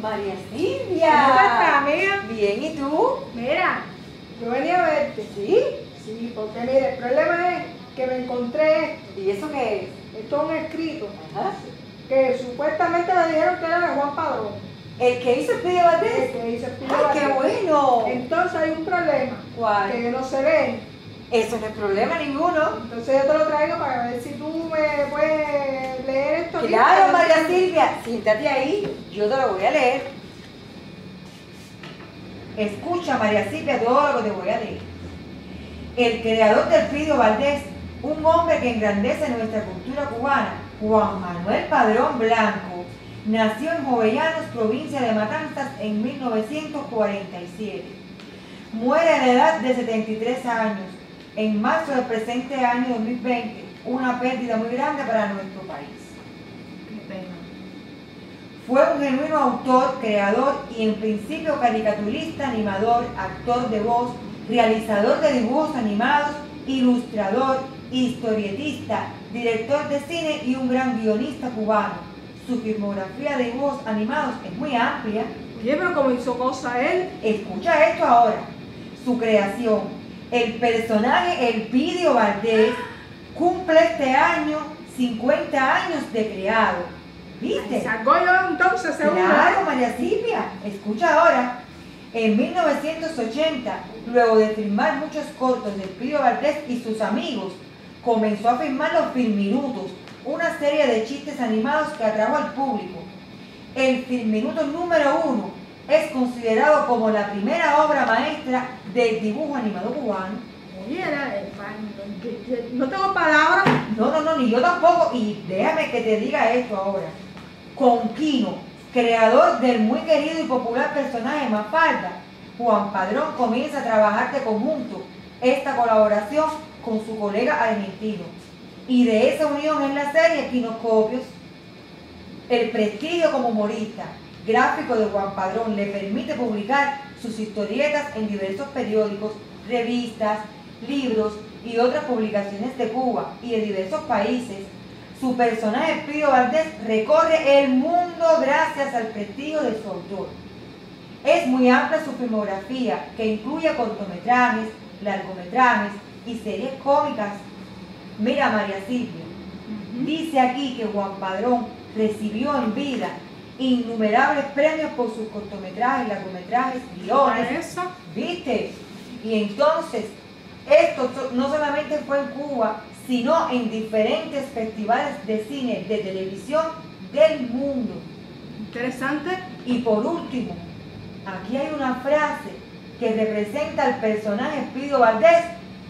María ¿Cómo Silvia. estás, amiga? Bien, ¿y tú? Mira, yo venía a verte. ¿Sí? Sí, porque mira, el problema es que me encontré esto. ¿Y eso qué es? Esto es un escrito Ajá. que supuestamente me dijeron que era de Juan Padrón. ¿El que hizo el Pío el Valdés? que dice Pío ¡Ay, qué bueno! Entonces hay un problema ¿Cuál? que no se ve. Eso no es problema ninguno. Entonces yo te lo traigo para ver si tú me puedes leer esto. Claro, María. Silvia, siéntate ahí, yo te lo voy a leer. Escucha, María Silvia, todo lo que te voy a leer. El creador del Pidio Valdés, un hombre que engrandece nuestra cultura cubana, Juan Manuel Padrón Blanco, nació en Jovellanos, provincia de Matanzas, en 1947. Muere a la edad de 73 años, en marzo del presente año 2020, una pérdida muy grande para nuestro país. Fue un genuino autor, creador y en principio caricaturista, animador, actor de voz, realizador de dibujos animados, ilustrador, historietista, director de cine y un gran guionista cubano. Su filmografía de dibujos animados es muy amplia. Oye, pero como hizo cosa él, Escucha esto ahora. Su creación. El personaje Elpidio Valdés cumple este año 50 años de creado. ¿Viste? yo entonces seguro. Claro, María Silvia, escucha ahora. En 1980, luego de filmar muchos cortos de Pío Valdés y sus amigos, comenzó a filmar los Filminutos, una serie de chistes animados que atrajo al público. El Filminuto número uno es considerado como la primera obra maestra del dibujo animado cubano. No tengo palabras. No, no, no, ni yo tampoco. Y déjame que te diga esto ahora. Conquino, creador del muy querido y popular personaje Mafalda, Juan Padrón comienza a trabajar de conjunto esta colaboración con su colega argentino. Y de esa unión en la serie Quinoscopios, el prestigio como humorista gráfico de Juan Padrón le permite publicar sus historietas en diversos periódicos, revistas, libros y otras publicaciones de Cuba y de diversos países. Su personaje Pío Valdés recorre el mundo gracias al prestigio de su autor. Es muy amplia su filmografía, que incluye cortometrajes, largometrajes y series cómicas. Mira María Silvia, Dice aquí que Juan Padrón recibió en vida innumerables premios por sus cortometrajes, largometrajes, guiones. ¿Viste? Y entonces, esto no solamente fue en Cuba, sino en diferentes festivales de cine, de televisión del mundo. Interesante. Y por último, aquí hay una frase que representa al personaje Pido Valdés.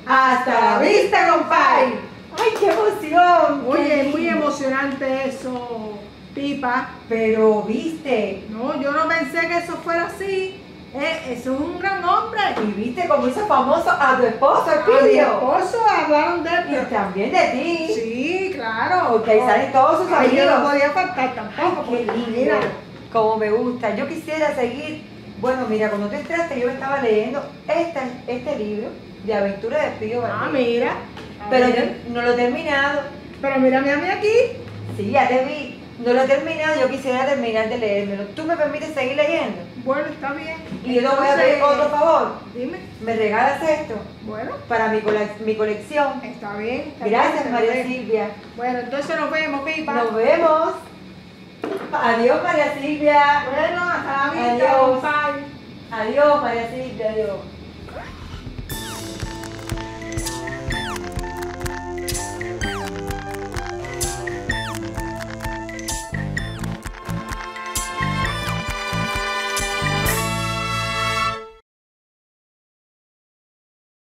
¡Hasta la vista, compadre! ¡Ay, qué emoción! qué Oye, es muy emocionante eso, Pipa. Pero, ¿viste? No, yo no pensé que eso fuera así. Eh, eso es un gran hombre. Y viste cómo hizo famoso a tu esposo, A mi esposo hablaron de él. Y también de ti. Sí, claro. Porque ahí salen todos sus Ay, yo no amigos. podía faltar tampoco. Qué porque, lindo. mira, Como me gusta. Yo quisiera seguir. Bueno, mira, cuando tú entraste, yo estaba leyendo este, este libro de aventura de Pío Ah, mira. Pero ver. yo no lo he terminado. Pero mírame a mí aquí. Sí, ya te vi. No lo he terminado. Yo quisiera terminar de leérmelo. ¿Tú me permites seguir leyendo? Bueno, está bien. Y yo te voy a pedir Entonces, otro favor. Dime. ¿Me regalas esto Bueno, para mi, cole- mi colección? está bien. está Gracias, bien, María. Silvia. Bueno, entonces nos vemos, Pipa. Nos vemos. Adiós, María Silvia. Bueno, hasta la vista, Adiós. Adiós, María Silvia. Adiós.